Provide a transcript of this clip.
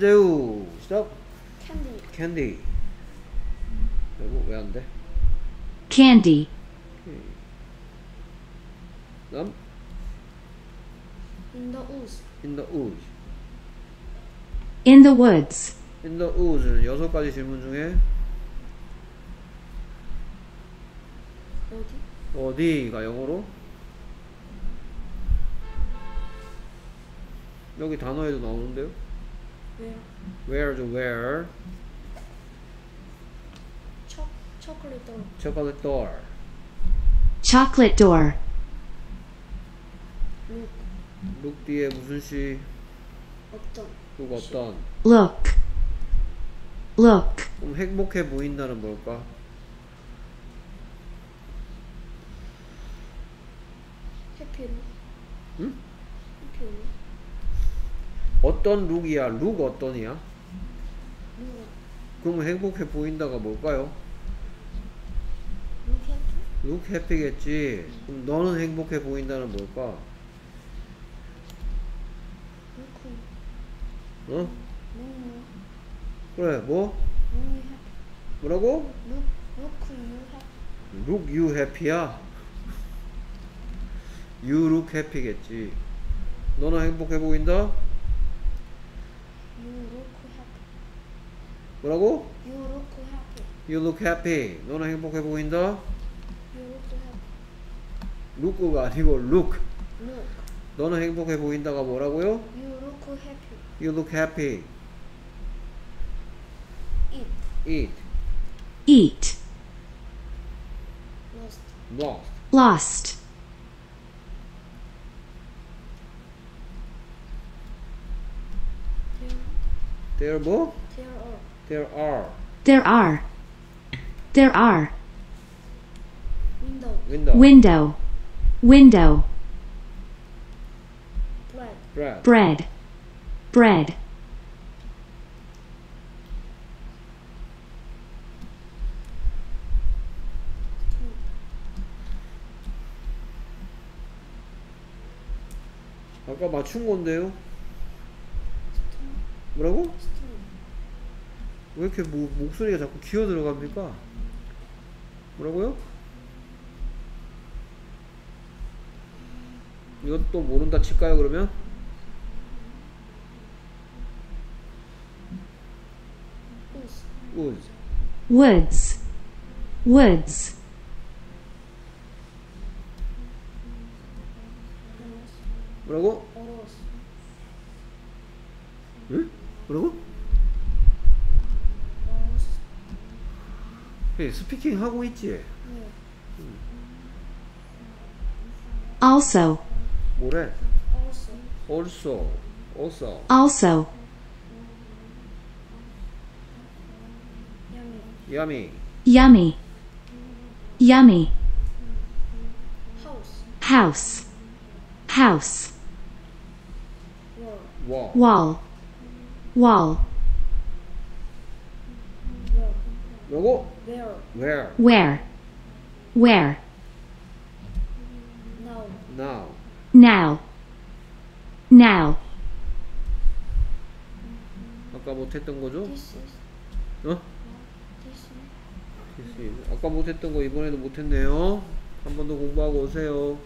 제우 스톱 캔디 캔디 그리고 왜안 돼? candy, 다음 in the woods in the woods in the woods, in the woods는 여섯 가지 질문 중에 어디? 어디가 영어로? 여기 단어에도 나오는데요 Where? where죠 where 초 초콜릿 door chocolate door chocolate door, look look 뒤에 무슨 시 어떤 look 어떤 look, look, 그럼 행복해 보인다는 뭘까? 해피로 응? 해피로 어떤 룩이야 룩 어떤이야? 그럼 행복해 보인다가 뭘까요? 룩 해피겠지. 그럼 너는 행복해 보인다는 뭘까? 어? 그래, 뭐? 뭐라고? Look you happy야? You look happy겠지. 너는 행복해 보인다? you look happy 뭐라고? you look happy You look happy. 너는 행복해 보인다? you look happy look가 아니고 look. look 너는 행복해 보인다가 뭐라고요? you look happy You look happy. eat Eat. eat, lost Lost. lost, there 뭐? there There are. there are, there are, window Window. window, window, bread Bread. bread, bread, 아까 맞춘 건데요? 뭐라고? 왜 이렇게 뭐, 목소리가 자꾸 기어 들어갑니까? 뭐라고요? 이것도 모른다 칠까요 그러면? woods Woods woods, 뭐라고? 응? 뭐라고? 예, 스피킹 하고 있지? 네 also, 뭐래? also Also Also also, yummy Yummy yummy, yummy, house house, house, wall Wall wall, 뭐라고? where Where where, where, now Now now, now, 아까 못했던 거죠? this is 어? this is 아까 못했던 거 이번에도 못했네요 한 번 더 공부하고 오세요